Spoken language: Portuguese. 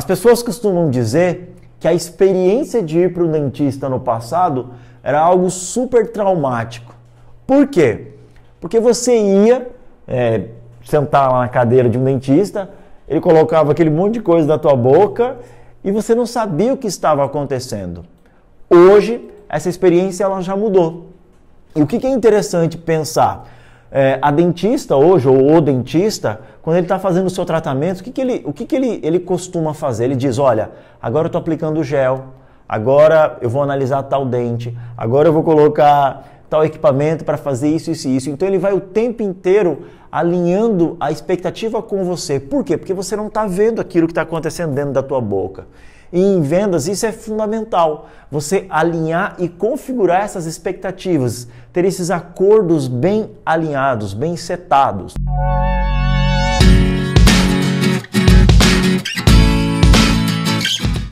As pessoas costumam dizer que a experiência de ir para o dentista no passado era algo super traumático. Por quê? Porque você ia é, sentar lá na cadeira de um dentista, ele colocava aquele monte de coisa na tua boca e você não sabia o que estava acontecendo. Hoje, essa experiência ela já mudou. E o que, que é interessante pensar? É, a dentista hoje, ou o dentista, quando ele está fazendo o seu tratamento, o que, que, ele, o que, que ele, ele costuma fazer? Ele diz: olha, agora eu estou aplicando gel, agora eu vou analisar tal dente, agora eu vou colocar tal equipamento para fazer isso, isso e isso. Então ele vai o tempo inteiro alinhando a expectativa com você. Por quê? Porque você não está vendo aquilo que está acontecendo dentro da tua boca. E em vendas isso é fundamental. Você alinhar e configurar essas expectativas, ter esses acordos bem alinhados, bem setados.